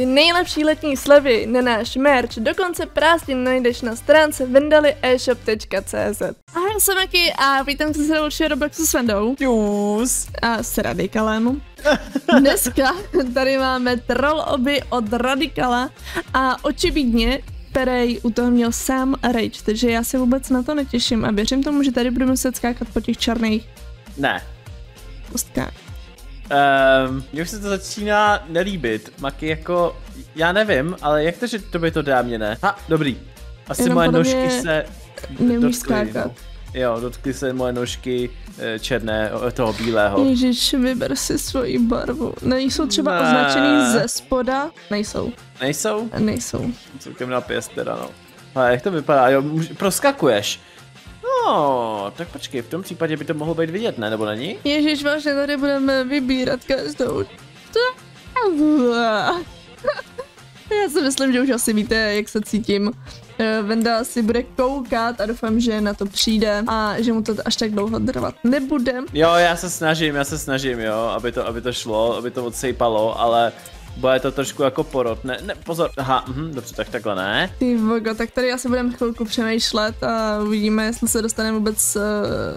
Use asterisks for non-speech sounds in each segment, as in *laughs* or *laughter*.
Ty nejlepší letní slevy na náš merch do konce prázdnin najdeš na stránce vendalieshop.cz Ahoj, jsem Maki a vítám se dalšího Robloxu s Vendou. Jus. A s Radikalem. Dneska tady máme troll oby od Radikala a očividně který u toho měl sám rage, takže já se vůbec na to netěším a věřím tomu, že tady budeme muset skákat po těch černých Ne. kostkách. Um, mně už se to začíná nelíbit. Maky jako, já nevím, ale jak to, že to by to dá mě ne? Ha, dobrý. Asi Jenom moje nožky mě se dotkly. skákat. No. Jo, dotkly se moje nožky eh, černé, toho bílého. Ježiš, vyber si svoji barvu. Nejsou třeba Ne. označený ze spoda? Nejsou. Nejsou? Nejsou. Celkem na pěst teda, no. Ale jak to vypadá? Jo, proskakuješ. No, tak počkej, v tom případě by to mohlo být vidět, ne? Nebo není? Ježiš, vážně tady budeme vybírat každou. *laughs* Já si myslím, že už asi víte, jak se cítím. Eh, Venda si bude koukat a doufám, že na to přijde a že mu to až tak dlouho trvat nebude. Jo, já se snažím, já se snažím, jo, aby to, aby to šlo, aby to odsejpalo, ale bude to trošku jako porod. Ne, ne, pozor, aha, mhm, dobře, tak takhle ne. Ty vogo, tak tady asi budeme chvilku přemýšlet a uvidíme, jestli se dostaneme vůbec uh,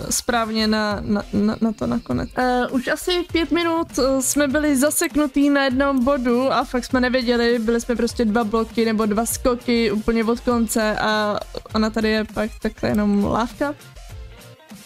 správně na, na, na, na to nakonec. Uh, už asi pět minut uh, jsme byli zaseknutý na jednom bodu a fakt jsme nevěděli, byli jsme prostě dva bloky nebo dva skoky úplně od konce a ona tady je pak takhle jenom lávka.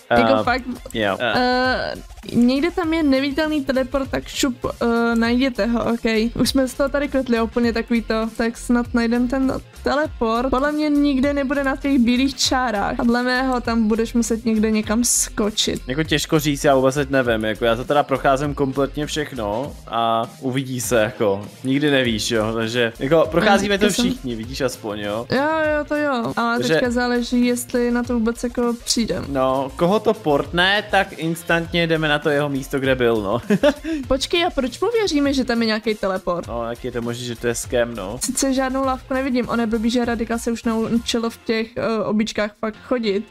Jako Uh, fakt, jo. Uh, někde tam je nevítelný teleport, tak šup, uh, najděte ho, ok. Už jsme z toho tady kvetli úplně takový to, tak snad najdem ten teleport. Podle mě nikde nebude na těch bílých čárách. A dle mého tam budeš muset někde někam skočit. jako těžko říct, já vůbec teď nevím, jako já to teda procházím kompletně všechno a uvidí se, jako, nikdy nevíš, jo, takže, jako, procházíme to to jsem- všichni, vidíš aspoň, jo. Jo, jo, to jo. Ale Takže- teďka záleží, jestli na to vůbec jako přijdem. No, koho to portne, tak instantně jdeme na to jeho místo, kde byl, no. *laughs* Počkej, a proč mu věříme, že tam je nějaký teleport? no, jak je to možné, že to je skem, no. Sice žádnou lávku nevidím, on je blbý, že Radika se už naučilo v těch uh, običkách fakt chodit,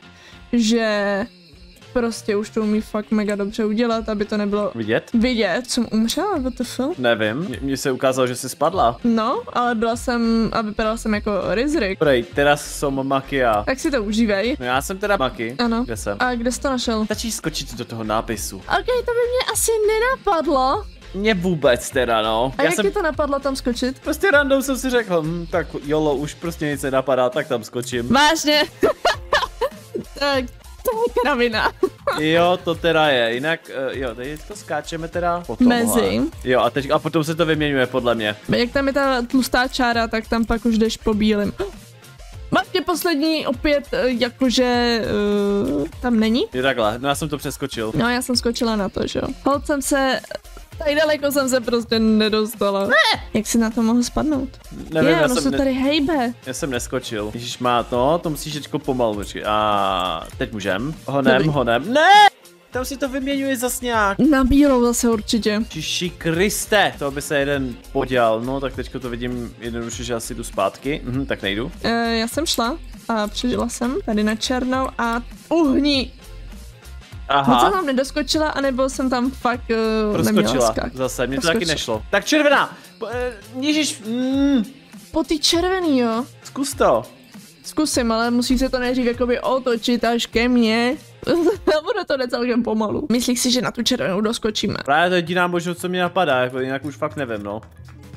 že prostě už to umí fakt mega dobře udělat, aby to nebylo Vidět? vidět, jsem umřela, WTF? Nevím, Mně- se ukázalo, že jsi spadla. No, ale byla jsem a vypadala jsem jako Rizrik. Prej, teraz som Makia. Tak si to užívej. No já jsem teda Maki. Ano. Kde jsem? A kde jsi to našel? Stačí skočit do toho nápisu. Ok, to by mě asi nenapadlo. Mě vůbec teda, no. A já jak jsem ti to napadlo tam skočit? prostě random jsem si řekl, hm, tak jolo, už prostě nic nenapadá, tak tam skočím. Vážně. *laughs* tak, to je kravina. Jo, to teda je, jinak, uh, jo, teď to skáčeme teda potom. Mezi. Jo, a, teď, a potom se to vyměňuje podle mě. Jak tam je ta tlustá čára, tak tam pak už jdeš po bílém. Vlastně poslední opět, eh, jakože uh, tam není. Je takhle, no já jsem to přeskočil. No já jsem skočila na to, že jo. Hold jsem se, tady daleko jsem se prostě nedostala. Ne! Jak si na to mohl spadnout? Nevím, je, já ono jsem, se ne, tady hejbe. já jsem neskočil. Ježíš má to, to musíš teďko pomalu. A teď můžem. Honem, Dobrý. honem. Ne! Tam si to vyměňuje zas nějak. Na bílou zase určitě. Čiši Kriste, to by se jeden podělal. No, tak teďko to vidím jednoduše, že asi jdu zpátky. Mhm, tak nejdu. E, já jsem šla a přežila jsem tady na černou a uhni. Moc jsem Aha, tam nedoskočila a nebyl jsem tam fakt uh, neměla proskočila. Zase, mě to taky nešlo. Tak červená! Eh, Ježíš, mm, Po ty červený, jo. zkus to. Zkusím, ale musí se to nejdřív jakoby otočit až ke mně. *laughs* Bude to jde celkem pomalu. Myslíš si, že na tu červenou doskočíme? Právě to je jediná možnost, co mě napadá, jako jinak už fakt nevím, no.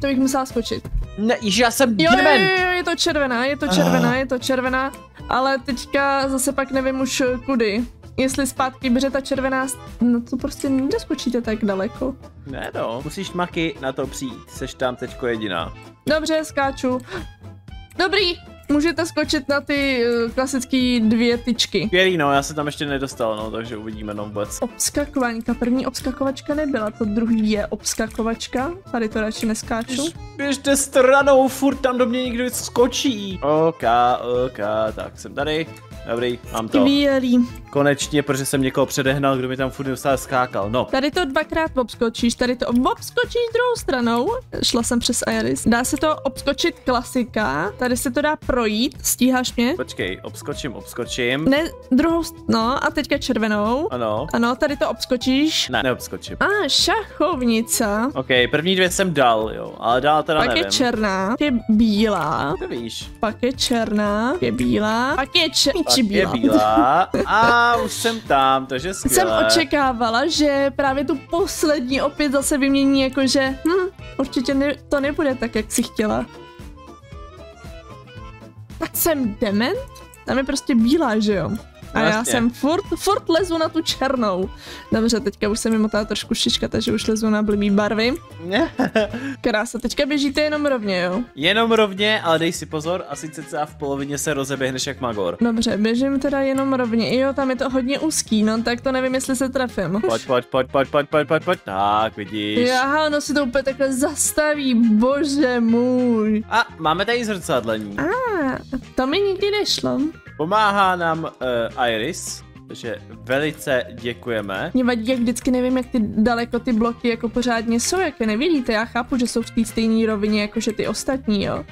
To bych musela skočit. Ne, již já jsem Jo, jo, jo, jo, je to červená, je to červená, je to červená, ale teďka zase pak nevím už eh, kudy. Jestli zpátky bře ta červená, no to prostě nedoskočíte tak daleko. Ne no, musíš maky na to přijít, seš tam teďko jediná. Dobře, skáču. Dobrý, můžete skočit na ty uh, klasické dvě tyčky. Skvělý, no, já se tam ještě nedostal, no, takže uvidíme no vůbec. Obskakovačka, první obskakovačka nebyla, to druhý je obskakovačka, tady to radši neskáču. Běžte stranou, furt tam do mě někdo skočí. OK, OK, tak jsem tady. Dobrý, mám to. Skvělý. Konečně, protože jsem někoho předehnal, kdo mi tam furt neustále skákal. No, Tady to dvakrát obskočíš, tady to obskočíš druhou stranou. Šla jsem přes Iris. Dá se to obskočit klasika, tady se to dá projít, stíháš mě? počkej, obskočím, obskočím. Ne, druhou, no a teďka červenou. Ano. Ano, tady to obskočíš. Ne, neobskočím. A, ah, šachovnice. OK, první dvě jsem dal, jo, ale dál teda Pak nevím. je černá, je bílá, To víš. pak je černá, je bílá, pak je černá, Pak je bílá. *laughs* A už jsem tam, takže Jsem skvělé. očekávala, že právě tu poslední opět zase vymění, jakože hm, určitě ne, to nebude tak, jak si chtěla. Tak jsem dement? Tam je prostě bílá, že jo? A já jasně. jsem furt, furt lezu na tu černou. Dobře, teďka už se mi motá trošku šička, takže už lezu na blbý barvy. *laughs* Krása, teďka běžíte jenom rovně, jo? Jenom rovně, ale dej si pozor, asi cca v polovině se rozeběhneš jak Magor. Dobře, běžím teda jenom rovně. Jo, tam je to hodně úzký, no tak to nevím, jestli se trefím. Pojď, pojď, pojď, pojď, pojď, pojď, pojď, pojď. Tak, vidíš. Aha, ono si to úplně takhle zastaví, bože můj. A máme tady zrcadlení. A, to mi nikdy nešlo. Pomáhá nám uh, Iris, takže velice děkujeme. Mě vadí, jak vždycky nevím, jak ty daleko ty bloky jako pořádně jsou, jak je nevidíte. Já chápu, že jsou v té stejné rovině, jako že ty ostatní, jo.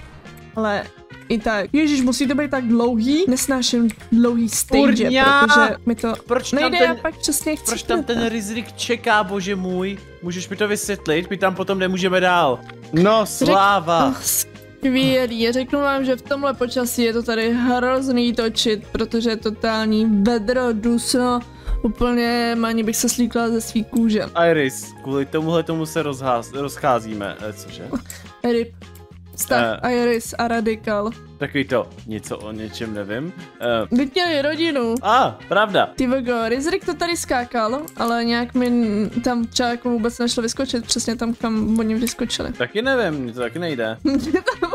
Ale i tak. Ježíš, musí to být tak dlouhý? Nesnáším dlouhý stage, Kurňa! protože mi to Proč tam nejde, ten, já pak přesně chci. proč tam ten Rizrik čeká, bože můj? Můžeš mi to vysvětlit? My tam potom nemůžeme dál. No, sláva. Oh, skvělý. Řeknu vám, že v tomhle počasí je to tady hrozný točit, protože je totální vedro, dusno, úplně ani bych se slíkla ze svý kůže. Iris, kvůli tomuhle tomu se rozház, rozcházíme, eh, cože? *laughs* Rip. Stav, Eh. Iris a Radikal. Takový to, něco o něčem nevím. Uh, By měli rodinu. a, ah, pravda. Ty vogo, Rizrik to tady skákal, ale nějak mi tam třeba jako vůbec nešlo vyskočit, přesně tam, kam oni vyskočili. Taky nevím, to taky nejde. *laughs*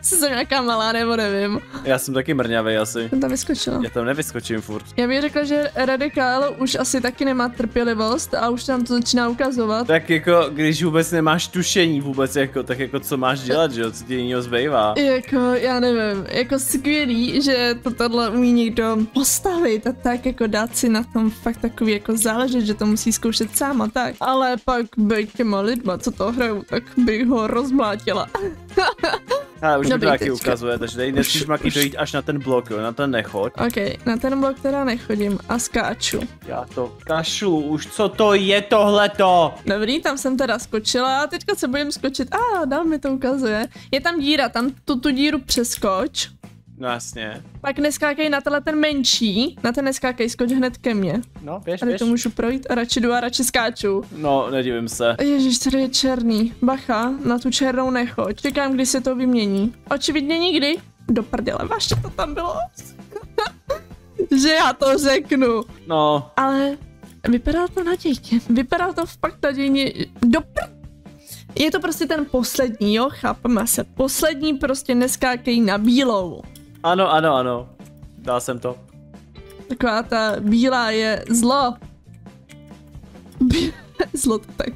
*laughs* Jsem nějaká malá, nebo nevím. Já jsem taky mrňavý asi. Jsem tam vyskočila. Já tam nevyskočím furt. Já bych řekla, že Radikál už asi taky nemá trpělivost a už tam to začíná ukazovat. Tak jako, když vůbec nemáš tušení vůbec, jako, tak jako co máš dělat, že jo, co ti jiného zbývá. Jako, já nevím, jako skvělý, že to tohle umí někdo postavit a tak jako dát si na tom fakt takový jako záležet, že to musí zkoušet sám a tak. Ale pak bych těma lidma, co to hrajou, tak bych ho rozmlátila. *laughs* Ale už mi to Dobrý, taky teďka. ukazuje, takže tady nesmíš maky dojít až na ten blok, jo, na ten nechoď. Ok, na ten blok teda nechodím a skáču. Já to kašlu, už co to je tohleto? Dobrý, tam jsem teda skočila a teďka se bojím skočit. A, ah, dám mi to ukazuje. Je tam díra, tam tu, tu díru přeskoč. No jasně. Pak neskákej na tenhle ten menší, na ten neskákej, skoč hned ke mně. No, běž, Tady běž. to můžu projít a radši jdu a radši skáču. No, nedivím se. Ježíš, tady je černý. Bacha, na tu černou nechoď. Čekám, kdy se to vymění. Očividně nikdy. Do prdele, vážně to tam bylo. *laughs* že já to řeknu. No, Ale vypadalo to nadějně. Vypadalo to fakt nadějně. Do pr... Je to prostě ten poslední, jo? Chápeme se. Poslední prostě neskákej na bílou. Ano, ano, ano. Dal jsem to. Taková ta bílá je zlo. *laughs* Zlo to tak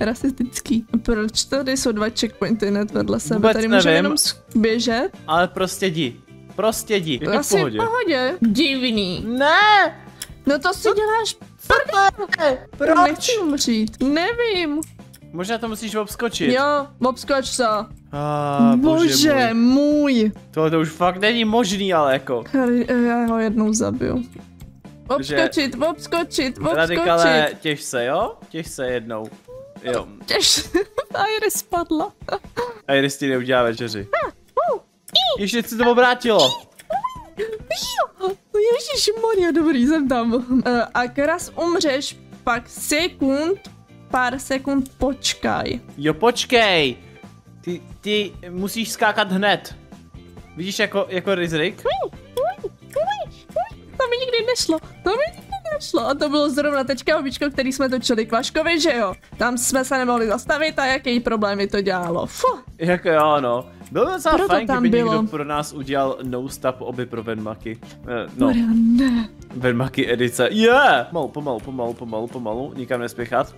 rasistický. Proč tady jsou dva checkpointy hned vedle sebe? Vůbec tady můžeme jenom běžet? Ale prostě jdi. Prostě jdi. Je to v Asi v pohodě. pohodě. Divný. Ne! No to si děláš Proč? Nechci umřít. Nevím. Možná to musíš obskočit. Jo, obskoč se. Ah, bože, Bože můj. můj. Tohle to už fakt není možný, ale jako. Eh, Já ho jednou zabiju. Takže- Obskočit, obskočit, Radikale, obskočit. těž se, jo? Těž se jednou. Jo. Těž, Iris *laughs* spadla. A Iris ti neudělá večeři. *laughs* Ještě se to obrátilo. *laughs* Ježíš Maria, dobrý, jsem tam. Uh, a kras umřeš, pak sekund, pár sekund počkaj. Jo, počkej. Ty, ty musíš skákat hned. Vidíš jako, jako Rizrik? To mi nikdy nešlo, to mi nikdy nešlo. A to bylo zrovna teďka običko, který jsme točili k Vaškovi, že jo? Tam jsme se nemohli zastavit a jaký problémy to dělalo. Fuh. Jako jo, no. Bylo to docela Proto fajn, tam kdyby bylo. někdo pro nás udělal no stop oby pro Venmaky. Eh, No, Maria, ne. Venmaky edice. Je! Yeah! Pomalu, pomalu, pomalu, pomalu, pomalu, nikam nespěchat.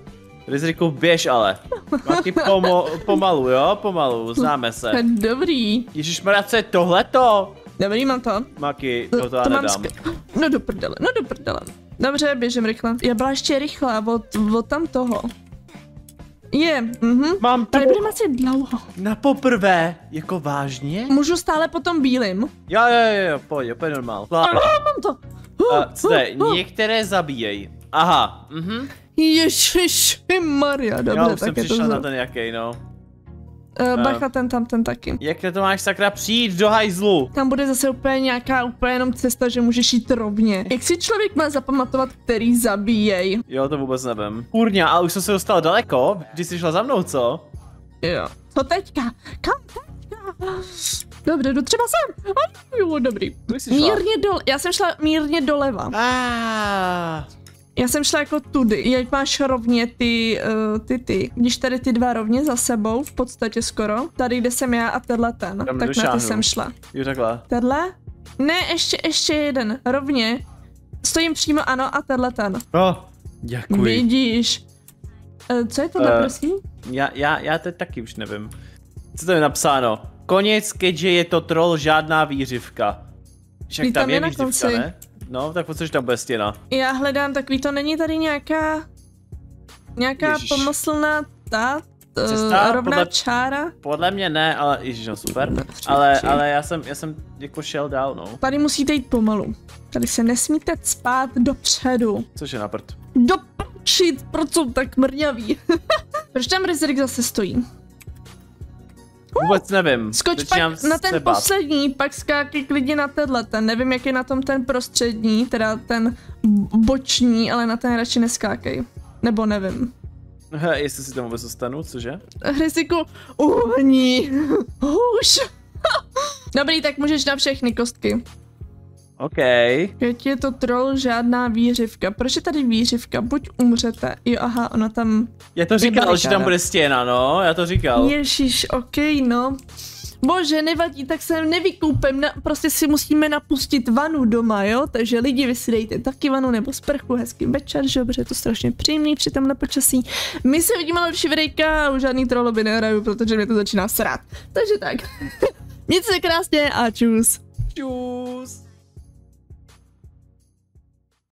Rizriku, běž ale. *laughs* Maky pomo, pomalu, jo? Pomalu, známe se. *laughs* Dobrý. Ježíš co je tohleto? Dobrý, mám to. Maky, to, to, já mám nedám. sk- *gasps* No do prdele, no do prdele. Dobře, běžím rychle. Já byla ještě rychlá od, od tam toho. Je, mhm. Mám to Tady budeme asi dlouho. na poprvé, jako vážně? Můžu stále potom bílým. Jo, jo, jo, jo, pojď, opět normál. Plá- Mám to. Co to je? Některé zabíjej. Aha, mhm. Ježiš, Maria, dobře, Já už jsem tak je to za... na ten jaký, no. Uh, bacha, ten tam, ten taky. Jak na to máš sakra přijít do hajzlu? Tam bude zase úplně nějaká úplně jenom cesta, že můžeš jít rovně. Jak si člověk má zapamatovat, který zabíjej? Jo, to vůbec nevím. Kurňa, ale už jsem se dostal daleko, když jsi šla za mnou, co? Jo. Co teďka? Kam teďka? Dobře, jdu třeba sem. A, jo, dobrý. Mírně dole, já jsem šla mírně doleva. Ah, Já jsem šla jako tudy, jak máš rovně ty, uh, ty, ty. Když tady ty dva rovně za sebou, v podstatě skoro, tady kde jsem já a tenhle ten, tak na ty nedošáhnu. jsem šla. jo takhle. Tenhle? Ne, ještě, ještě jeden, rovně. Stojím přímo, ano, a tenhle ten. Oh, děkuji. Vidíš. Uh, co je tohle, Eh, prosím? Já, já, já teď taky už nevím. Co to je napsáno? Konec, keďže je to troll, žádná výřivka. Však tam, tam je je na výřivka, konci. ne? No, tak po což tam bude stěna? Já hledám takový, to není tady nějaká, nějaká Ježiš. pomyslná ta, uh, Cesta rovná podle- čára. Podle mě ne, ale ježiš, no super. Ale, ale já jsem, já jsem jako šel dál, no. Tady musíte jít pomalu. Tady se nesmíte spát dopředu. Což je na prd. Dopočit, proč jsou tak mrňaví? *laughs* proč tam Rizrik zase stojí? Vůbec nevím. Skoč Začínám pak na ten bát. poslední, pak skákej klidně na tenhle ten. Nevím, jak je na tom ten prostřední, teda ten boční, ale na ten radši neskákej. Nebo nevím. He, Jestli si tam vůbec dostanu, cože? Riziku uhní. Už. *laughs* Dobrý, tak můžeš na všechny kostky. OK. Keď je to troll, žádná výřivka. Proč je tady výřivka? Buď umřete. Jo, aha, ona tam... Já to říkal, že tam bude stěna, no, já to říkal. Ježíš, ok, no. Bože, nevadí, tak se nevykoupem, na, prostě si musíme napustit vanu doma, jo? Takže lidi, vy si dejte taky vanu nebo sprchu, hezký večer, že jo, protože je to strašně příjemný při tomhle počasí. My se vidíme na další videjka a už žádný troloby nehraju, protože mě to začíná srát. Takže tak. *laughs* Mějte se krásně a čus.